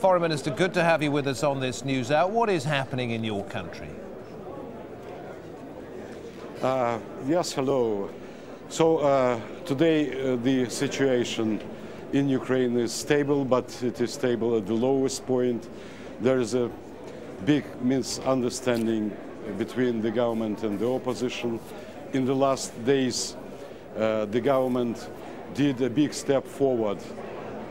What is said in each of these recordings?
Foreign Minister, good to have you with us on this news hour. What is happening in your country? Uh, yes, hello. So uh, today uh, the situation in Ukraine is stable, but it is stable at the lowest point. There is a big misunderstanding between the government and the opposition. In the last days, uh, the government did a big step forward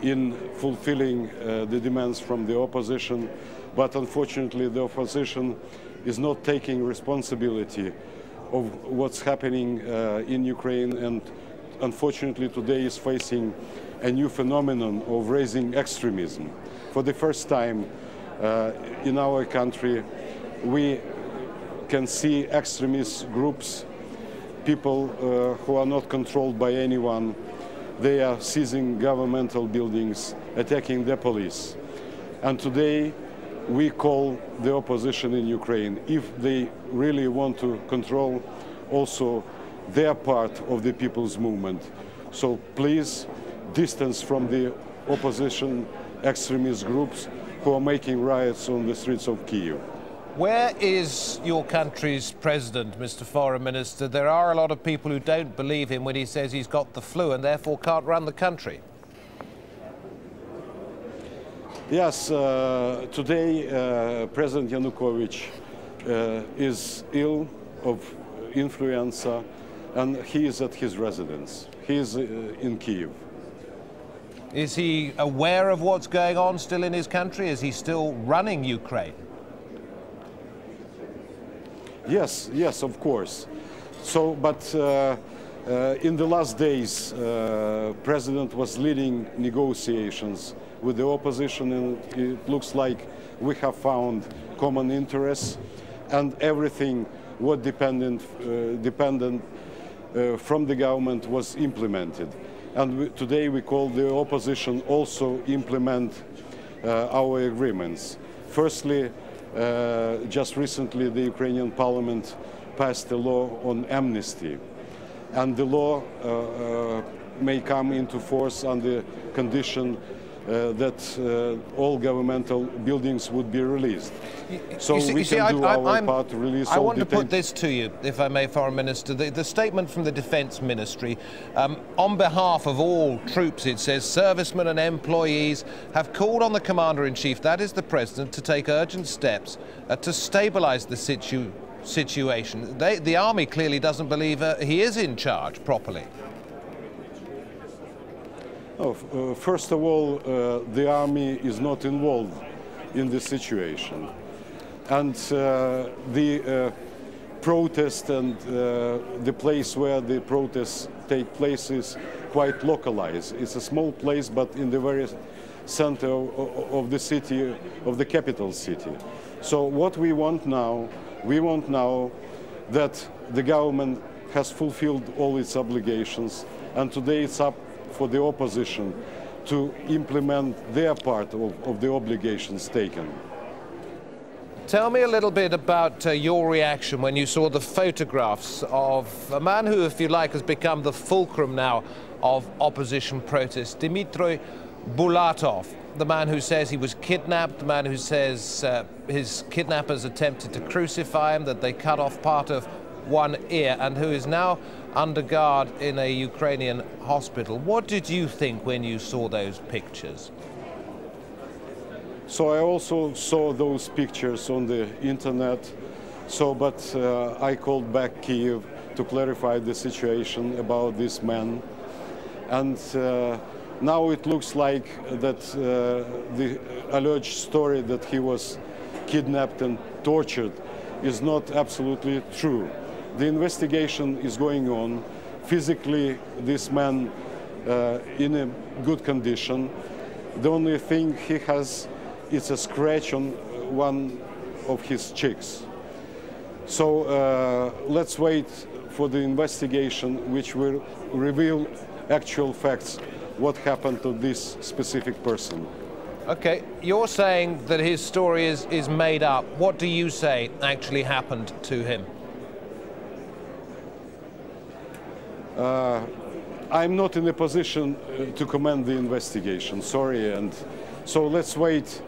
in fulfilling uh, the demands from the opposition, but unfortunately the opposition is not taking responsibility of what's happening uh, in Ukraine and unfortunately today is facing a new phenomenon of raising extremism. For the first time uh, in our country, we can see extremist groups, people uh, who are not controlled by anyone. They are seizing governmental buildings, attacking the police. And today, we call the opposition in Ukraine, if they really want to control also their part of the people's movement. So please distance from the opposition extremist groups who are making riots on the streets of Kiev. Where is your country's president, Mr. Foreign Minister? There are a lot of people who don't believe him when he says he's got the flu and therefore can't run the country. Yes, uh, today uh, President Yanukovych uh, is ill of influenza and he is at his residence. He is uh, in Kiev. Is he aware of what's going on still in his country? Is he still running Ukraine? Yes, yes, of course. So, but uh, uh, in the last days, President was leading negotiations with the opposition, and it looks like we have found common interests, and everything what dependent, uh, dependent uh, from the government was implemented. And we, today we call the opposition also implement uh, our agreements. Firstly, uh, just recently the Ukrainian parliament passed a law on amnesty. And the law uh, uh, may come into force on the condition uh, that uh, all governmental buildings would be released. So see, we can see, do I, our I'm, part to release I want to put this to you, if I may, Foreign Minister. The, the statement from the Defence Ministry, um, on behalf of all troops, it says, servicemen and employees have called on the Commander-in-Chief, that is the President, to take urgent steps uh, to stabilise the situ situation. They, the Army clearly doesn't believe uh, he is in charge properly. Oh, uh, first of all, uh, the army is not involved in this situation. And uh, the uh, protest and uh, the place where the protests take place is quite localized. It's a small place, but in the very center of, of the city, of the capital city. So what we want now, we want now that the government has fulfilled all its obligations, and today it's up for the opposition to implement their part of, of the obligations taken. Tell me a little bit about uh, your reaction when you saw the photographs of a man who, if you like, has become the fulcrum now of opposition protests, Dmitry Bulatov, the man who says he was kidnapped, the man who says uh, his kidnappers attempted to crucify him, that they cut off part of one ear, and who is now under guard in a Ukrainian hospital. What did you think when you saw those pictures? So I also saw those pictures on the internet. So, but uh, I called back Kiev to clarify the situation about this man. And uh, now it looks like that uh, the alleged story that he was kidnapped and tortured is not absolutely true. The investigation is going on. Physically, this man uh, in a good condition. The only thing he has is a scratch on one of his cheeks. So uh, let's wait for the investigation which will reveal actual facts what happened to this specific person. Okay, you're saying that his story is, is made up. What do you say actually happened to him? Uh, I'm not in a position uh, to commend the investigation, sorry, and so let's wait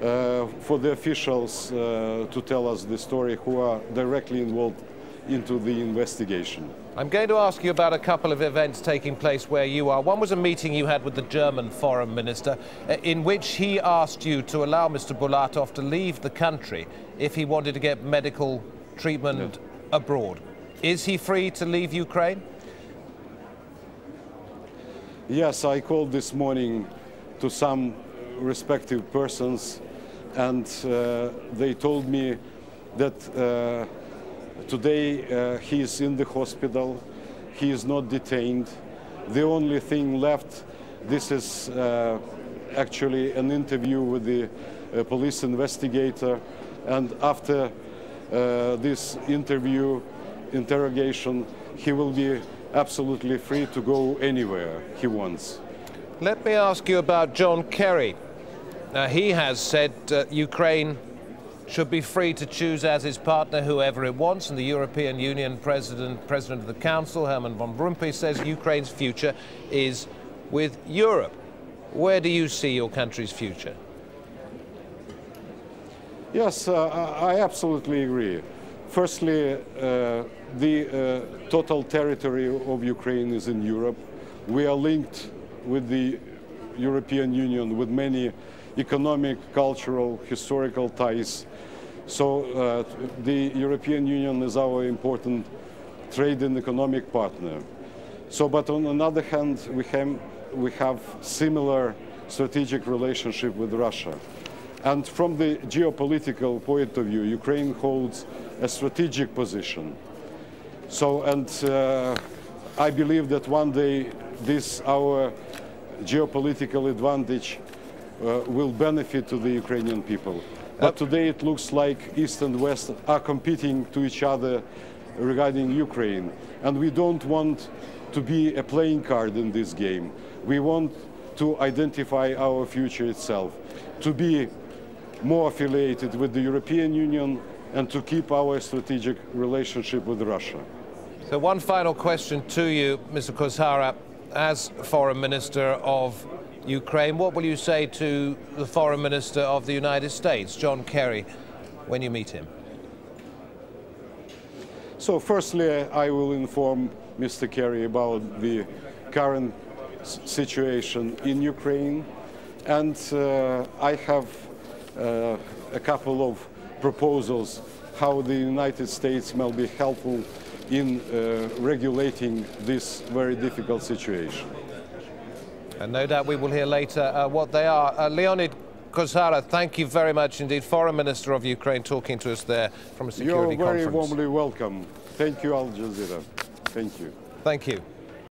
uh, for the officials uh, to tell us the story who are directly involved into the investigation. I'm going to ask you about a couple of events taking place where you are. One was a meeting you had with the German foreign minister uh, in which he asked you to allow Mr. Bulatov to leave the country if he wanted to get medical treatment abroad. Is he free to leave Ukraine? Yes, I called this morning to some respective persons and uh, they told me that uh, today uh, he is in the hospital, he is not detained. The only thing left, this is uh, actually an interview with the uh, police investigator, and after uh, this interview, interrogation, he will be absolutely free to go anywhere he wants. Let me ask you about John Kerry. Now, he has said uh, Ukraine should be free to choose as his partner whoever it wants, and the European Union President, President of the Council, Herman Van Rompuy, says Ukraine's future is with Europe. Where do you see your country's future? Yes, uh, I absolutely agree. Firstly, uh, the uh, total territory of Ukraine is in Europe. We are linked with the European Union with many economic, cultural, historical ties. So uh, the European Union is our important trade and economic partner. So, but on another hand, we have, we have similar strategic relationship with Russia. And from the geopolitical point of view, Ukraine holds a strategic position. So, and uh, I believe that one day this, our geopolitical advantage uh, will benefit to the Ukrainian people. But today it looks like East and West are competing to each other regarding Ukraine. And we don't want to be a playing card in this game. We want to identify our future itself, to be more affiliated with the European Union and to keep our strategic relationship with Russia. So one final question to you, Mr. Kozhara. As Foreign Minister of Ukraine, what will you say to the Foreign Minister of the United States, John Kerry, when you meet him? So firstly, I will inform Mr. Kerry about the current situation in Ukraine. And uh, I have a couple of proposals how the United States may be helpful in uh, regulating this very difficult situation. And no doubt we will hear later uh, what they are. Uh, Leonid Kozhara, thank you very much indeed. Foreign Minister of Ukraine talking to us there from a security conference. You're very conference. warmly welcome. Thank you, Al Jazeera. Thank you. Thank you.